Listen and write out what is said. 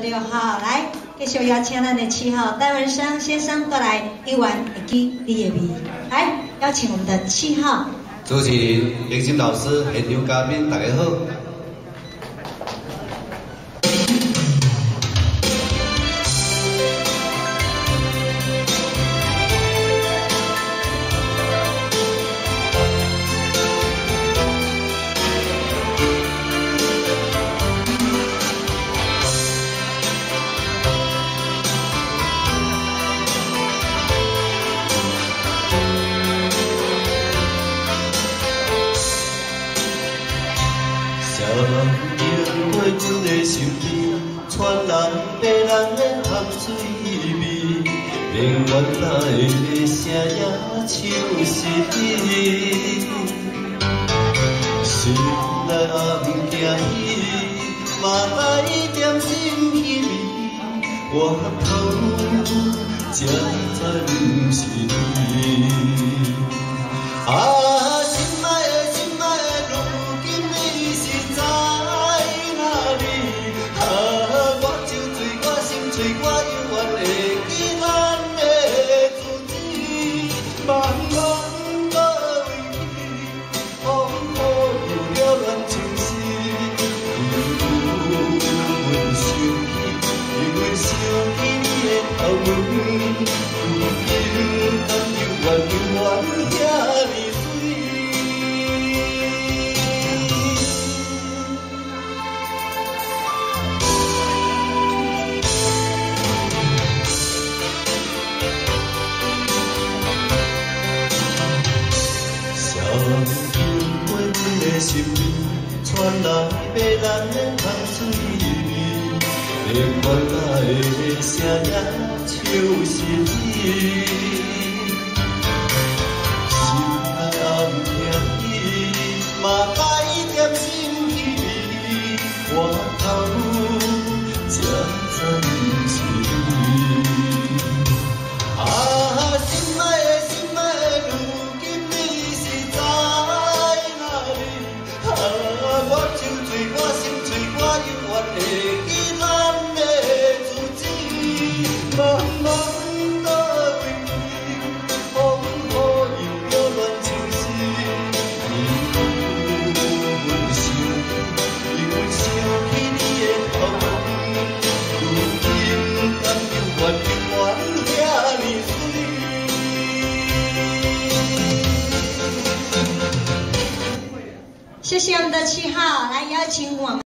六号来，继续邀请咱的七号戴文生先生过来一碗一记你的味。来，邀请我们的七号主持人、迎新老师、现场嘉宾，大家好。夜莺过阮的身边，传来别人的香水味，连原来的声也像是你。心内暗惊喜，嘛爱点心稀微，我头才知不是你。经过阮的心里，传来迷人的香水味，连原来的声也像是你。谢谢我们的七号，来邀请我们。